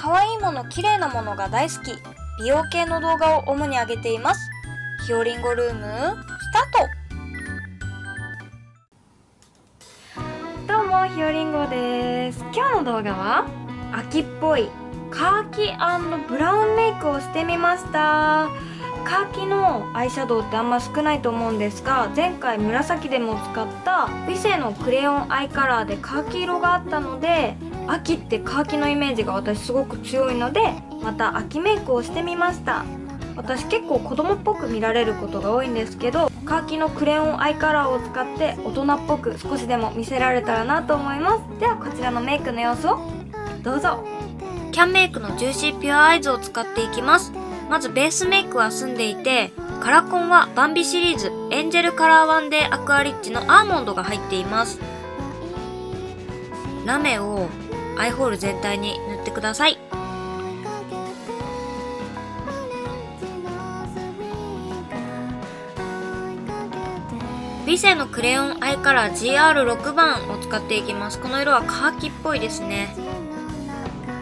可愛いもの綺麗なものが大好き。美容系の動画を主に上げています。ひよりんごルームスタート。どうもひよりんごです。今日の動画は秋っぽいカーキブラウンメイクをしてみました。カーキのアイシャドウってあんま少ないと思うんですが前回紫でも使ったヴィセのクレヨンアイカラーでカーキ色があったので秋ってカーキのイメージが私すごく強いのでまた秋メイクをしてみました。私結構子供っぽく見られることが多いんですけどカーキのクレヨンアイカラーを使って大人っぽく少しでも見せられたらなと思います。ではこちらのメイクの様子をどうぞ。キャンメイクのジューシーピュアアイズを使っていきます。まずベースメイクは済んでいてカラコンはバンビシリーズエンジェルカラーワンデーアクアリッチのアーモンドが入っています。ラメをアイホール全体に塗ってください。ヴィセのクレヨンアイカラー GR6 番を使っていきます。この色はカーキっぽいですね。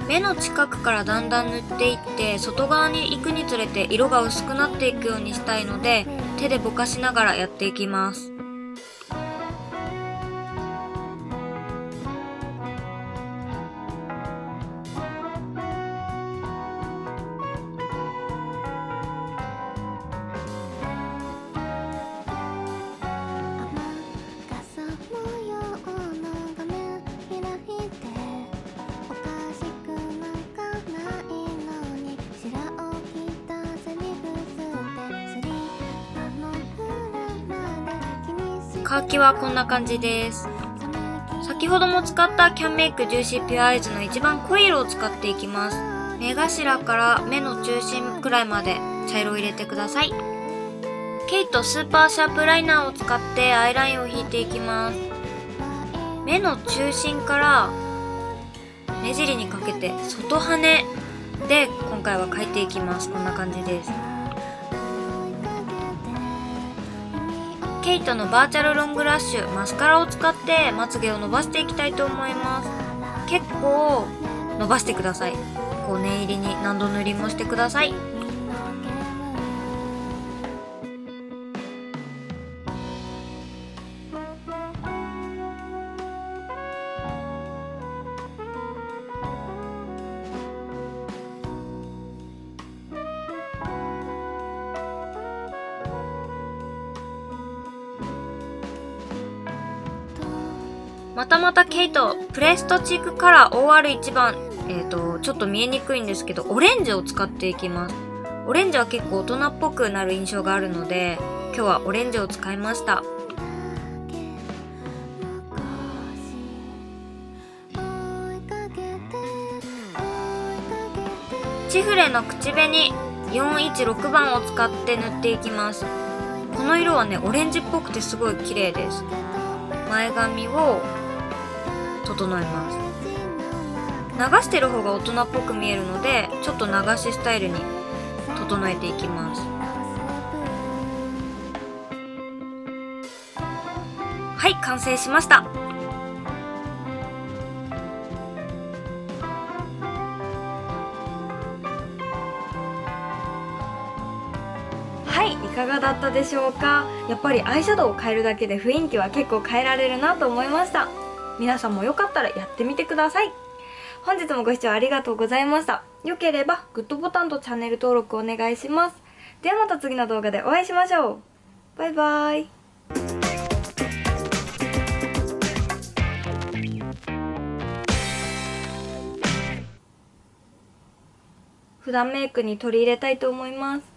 目の近くからだんだん塗っていって外側に行くにつれて色が薄くなっていくようにしたいので手でぼかしながらやっていきます。カーキはこんな感じです。先ほども使ったキャンメイクジューシーピュアアイズの一番濃い色を使っていきます。目頭から目の中心くらいまで茶色を入れてください。ケイトスーパーシャープライナーを使ってアイラインを引いていきます。目の中心から目尻にかけて外羽で今回は描いていきます。こんな感じです。ケイトのバーチャルロングラッシュマスカラを使ってまつげを伸ばしていきたいと思います。結構伸ばしてください。こう念入りに何度塗りもしてください。またまたケイト、プレストチークカラー OR1 番。えっ、ー、と、ちょっと見えにくいんですけど、オレンジを使っていきます。オレンジは結構大人っぽくなる印象があるので、今日はオレンジを使いました。チフレの口紅416番を使って塗っていきます。この色はね、オレンジっぽくてすごい綺麗です。前髪を整えます。流してる方が大人っぽく見えるのでちょっと流しスタイルに整えていきます。はい完成しました。はいいかがだったでしょうか？やっぱりアイシャドウを変えるだけで雰囲気は結構変えられるなと思いました。皆さんもよかったらやってみてください。本日もご視聴ありがとうございました。良ければグッドボタンとチャンネル登録お願いします。ではまた次の動画でお会いしましょう。バイバーイ。普段メイクに取り入れたいと思います。